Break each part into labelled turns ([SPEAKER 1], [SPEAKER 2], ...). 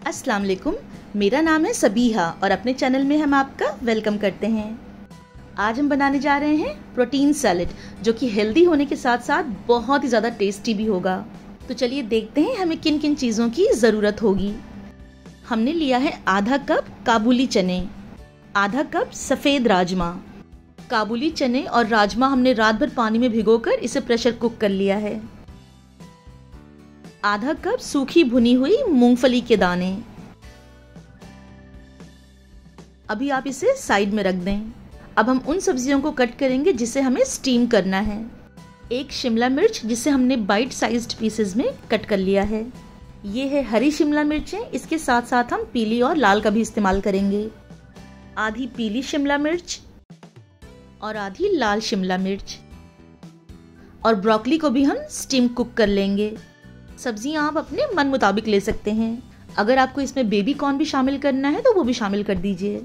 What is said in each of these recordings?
[SPEAKER 1] अस्सलाम वालेकुम मेरा नाम है सबीहा और अपने चैनल में हम आपका वेलकम करते हैं। आज हम बनाने जा रहे हैं प्रोटीन सैलेड, जो कि हेल्दी होने के साथ साथ बहुत ही ज़्यादा टेस्टी भी होगा। तो चलिए देखते हैं हमें किन किन चीज़ों की ज़रूरत होगी। हमने लिया है आधा कप काबुली चने, आधा कप सफ़ेद राजमा। काबुली चने और राजमा हमने रात भर पानी में भिगोकर इसे प्रेशर कुक कर लिया है। आधा कप सूखी भुनी हुई मूंगफली के दाने। अभी आप इसे साइड में रख दें। अब हम उन सब्जियों को कट करेंगे जिसे हमें स्टीम करना है। एक शिमला मिर्च जिसे हमने बाइट साइज्ड पीसेस में कट कर लिया है। ये है हरी शिमला मिर्चें। इसके साथ साथ हम पीली और लाल का भी इस्तेमाल करेंगे। आधी पीली शिमला मिर्च और आधी लाल शिमला मिर्च। और ब्रोकली को भी हम स्टीम कुक कर लेंगे। सब्ज़ियाँ आप अपने मन मुताबिक ले सकते हैं। अगर आपको इसमें बेबी कॉर्न भी शामिल करना है तो वो भी शामिल कर दीजिए।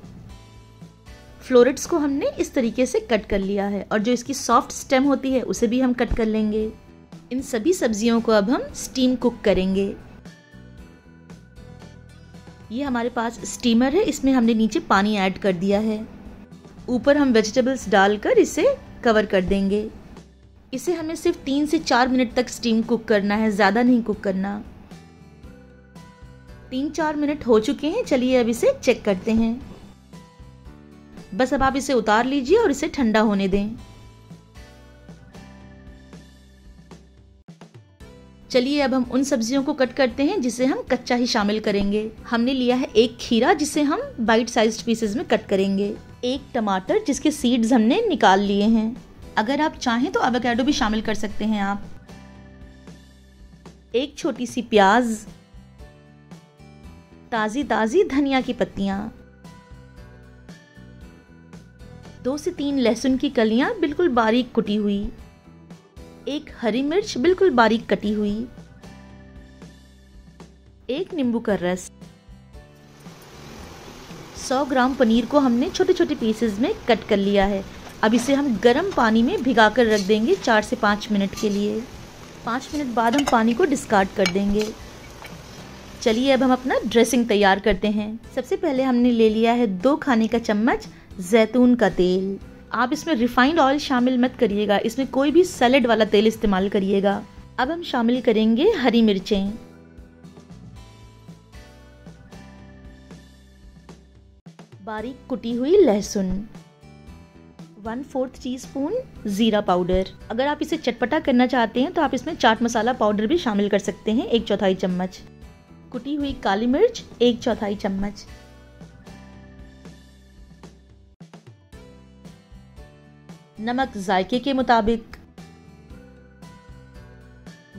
[SPEAKER 1] फ्लोरेट्स को हमने इस तरीके से कट कर लिया है, और जो इसकी सॉफ्ट स्टेम होती है, उसे भी हम कट कर लेंगे। इन सभी सब्जियों को अब हम स्टीम कुक करेंगे। ये हमारे पास स्टीमर है, इसमें हमने नीचे पानी ऐड कर दिया है। ऊपर हम वेजिटेबल्स डालकर इसे कवर कर देंगे। इसे हमें सिर्फ़ तीन से चार मिनट तक स्टीम कुक करना है, ज़्यादा नहीं कुक करना। तीन चार मिनट हो चुके हैं, चलिए अब इसे चेक करते हैं। बस अब आप इसे उतार लीजिए और इसे ठंडा होने दें। चलिए अब हम उन सब्जियों को कट करते हैं, जिसे हम कच्चा ही शामिल करेंगे। हमने लिया है एक खीरा, जिसे हम बाइट साइज़ पीसेस में कट करेंगे। एक टमाटर, जिसके सीड्स हमने निकाल लिए हैं। अगर आप चाहें तो अवोकेडो भी शामिल कर सकते हैं आप। एक छोटी सी प्याज, ताज़ी ताज़ी धनिया की पत्तियाँ, दो से तीन लहसुन की कलियाँ बिल्कुल बारीक कुटी हुई, एक हरी मिर्च बिल्कुल बारीक कटी हुई, एक नींबू का रस। 100 ग्राम पनीर को हमने छोटे छोटे पीसेस में कट कर लिया है। अब इसे हम गर्म पानी में भिगा कर रख देंगे चार से पाँच मिनट के लिए। पाँच मिनट बाद हम पानी को डिस्कार्ड कर देंगे। चलिए अब हम अपना ड्रेसिंग तैयार करते हैं। सबसे पहले हमने ले लिया है दो खाने का चम्मच, जैतून का तेल। आप इसमें रिफाइंड ऑयल शामिल मत करिएगा, इसमें कोई भी सैलेड वाला तेल इस्तेमाल करिएगा। अब हम शामिल करेंगे हरी मिर्चें। बारीक कुटी हुई लहसुन। वन फोर्थ टी स्पून ज़ीरा पाउडर अगर आप इसे चटपटा करना चाहते हैं तो आप इसमें चाट मसाला पाउडर भी शामिल कर सकते हैं, एक चौथाई चम्मच। कुटी हुई काली मिर्च, एक चौथाई चम्मच। नमक जायके के मुताबिक।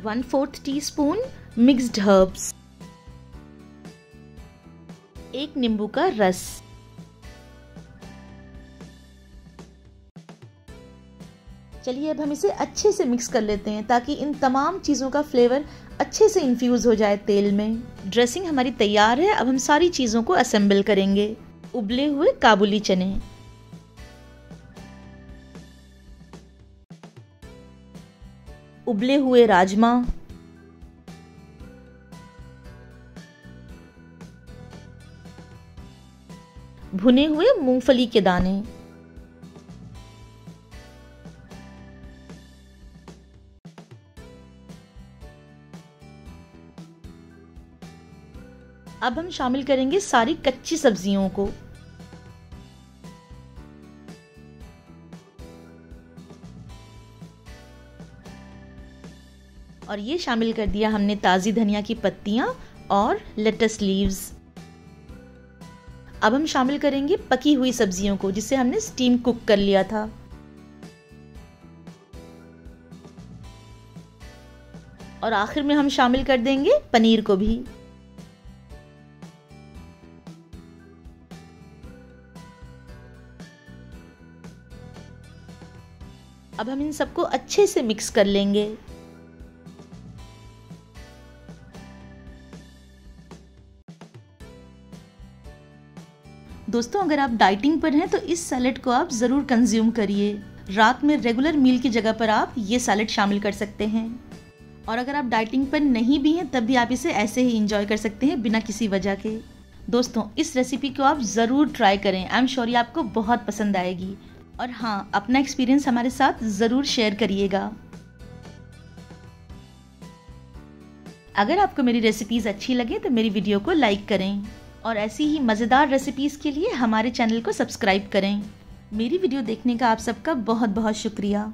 [SPEAKER 1] One fourth teaspoon mixed herbs एक नींबू का रस। चलिए अब हम इसे अच्छे से मिक्स कर लेते हैं ताकि इन तमाम चीज़ों का फ्लेवर अच्छे से इन्फ्यूज़ हो जाए तेल में। ड्रेसिंग हमारी तैयार है, अब हम सारी चीज़ों को असेंबल करेंगे। उबले हुए काबुली चने। उबले हुए राजमा। भुने हुए मूंगफली के दाने। अब हम शामिल करेंगे सारी कच्ची सब्जियों को। और ये शामिल कर दिया हमने ताज़ी धनिया की पत्तियाँ और लेटस लीव्स अब हम शामिल करेंगे पकी हुई सब्जियों को, जिसे हमने स्टीम कुक कर लिया था। और आखिर में हम शामिल कर देंगे पनीर को भी। अब हम इन सबको अच्छे से मिक्स कर लेंगे। दोस्तों, अगर आप डाइटिंग पर हैं तो इस सैलेड को आप ज़रूर कंज्यूम करिए। रात में रेगुलर मील की जगह पर आप ये सैलेड शामिल कर सकते हैं। और अगर आप डाइटिंग पर नहीं भी हैं, तब भी आप इसे ऐसे ही इंजॉय कर सकते हैं बिना किसी वजह के। दोस्तों, इस रेसिपी को आप ज़रूर ट्राई करें। आई एम श्योर ये आपको बहुत पसंद आएगी। और हाँ अपना एक्सपीरियंस हमारे साथ ज़रूर शेयर करिएगा। अगर आपको मेरी रेसिपीज़ अच्छी लगे तो मेरी वीडियो को लाइक करें और ऐसी ही मज़ेदार रेसिपीज़ के लिए हमारे चैनल को सब्सक्राइब करें। मेरी वीडियो देखने का आप सबका बहुत बहुत शुक्रिया।